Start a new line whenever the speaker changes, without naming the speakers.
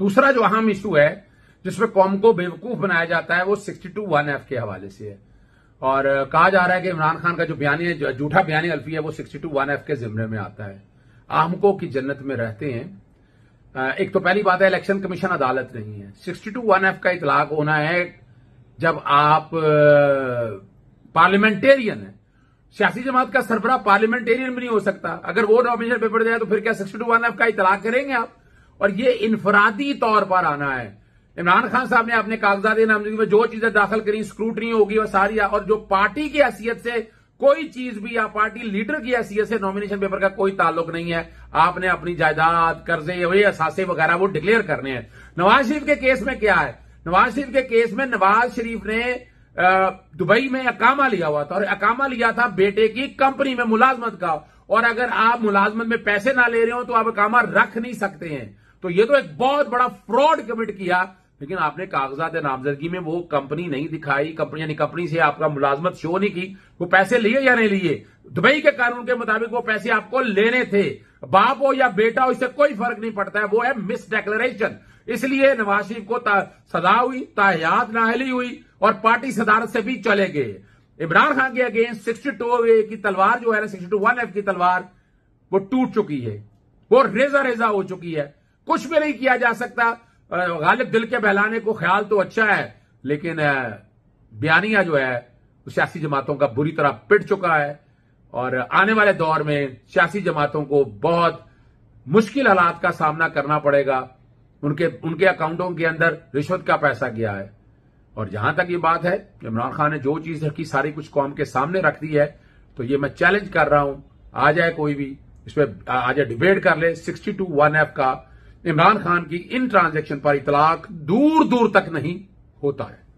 दूसरा जो अहम इशू है, जिसमें कौम को बेवकूफ़ बनाया जाता है, वो सिक्सटी टू वन एफ़ के हवाले से है। और कहा जा रहा है कि इमरान खान का जो बयानी है जूठा बयानी अल्फी है, वो सिक्सटी टू वन एफ़ के जिम्मे में आता है। आहमकों की जन्नत में रहते हैं। एक तो पहली बात है, इलेक्शन कमीशन अदालत नहीं है। सिक्सटी टू वन एफ़ का इतलाक होना है, जब आप पार्लियामेंटेरियन है। सियासी जमात का सरबरा पार्लियामेंटेरियन भी नहीं हो सकता। अगर वो नॉमिनेशन पेपर जाए तो फिर क्या सिक्सटी टू वन एफ़ का इतलाक करेंगे आप? और ये इनफरादी तौर पर आना है। इमरान खान साहब ने अपने कागजात नामजदगी में जो चीज़ें दाखिल करी स्क्रूटनी होगी वह सारी, और जो पार्टी की हैसियत से कोई चीज़ भी या पार्टी लीडर की हैसियत से नॉमिनेशन पेपर का कोई ताल्लुक नहीं है। आपने अपनी जायदाद, कर्जे असासे वगैरह वो डिक्लेयर करने हैं। नवाज़ शरीफ के केस में क्या है? नवाज़ शरीफ के केस में नवाज़ शरीफ ने दुबई में अकामा लिया हुआ था, और अकामा लिया था बेटे की कंपनी में मुलाजमत का। और अगर आप मुलाजमत में पैसे ना ले रहे हो तो आप अकामा रख नहीं सकते हैं। तो ये तो एक बहुत बड़ा फ्रॉड कमिट किया, लेकिन आपने कागजात नामजदगी में वो कंपनी नहीं दिखाई, कंपनी यानी कंपनी से आपका मुलाजमत शो नहीं की, वो पैसे लिए या नहीं लिए? दुबई के कानून के मुताबिक वो पैसे आपको लेने थे। बाप हो या बेटा हो, इससे कोई फ़र्क नहीं पड़ता है, वो है मिस डेक्लेरेशन इसलिए नवाज़ शरीफ को सदा हुई तायात नाहली हुई, और पार्टी सदारत से भी चले गए। इमरान खान के अगेंस्ट सिक्सटी टू ए की तलवार जो है ना सिक्सटी टू वन एफ़ की तलवार, वो टूट चुकी है। वो रेजा रेजा हो चुकी है। कुछ भी नहीं किया जा सकता। गालिब दिल के बहलाने को ख्याल तो अच्छा है, लेकिन बयानिया जो है सियासी जमातों का बुरी तरह पिट चुका है। और आने वाले दौर में सियासी जमातों को बहुत मुश्किल हालात का सामना करना पड़ेगा। उनके उनके अकाउंटों के अंदर रिश्वत का पैसा गया है। और जहाँ तक ये बात है, इमरान खान ने जो चीज़ रखी, सारी कुछ कौम के सामने रख दी है तो ये मैं चैलेंज कर रहा हूँ। आ जाए कोई भी, इस पर आ जाए, डिबेट कर ले, सिक्सटी टू वन एफ़ का इमरान खान की इन ट्रांजेक्शन पर इतलाक दूर दूर तक नहीं होता है।